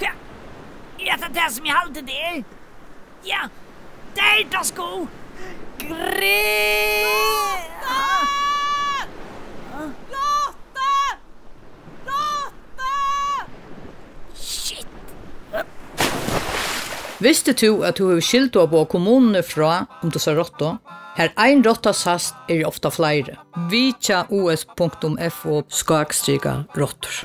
Ja, ja, det er som jeg halte det. Ja, det er det sko. Lotte! Lotte! Lotte! Shit! Visste du at du har skilt opp og kommunene fra om du sa råttet? Her ein rotta sast er ofta flere. Vitja os.fo skakstrika råttor.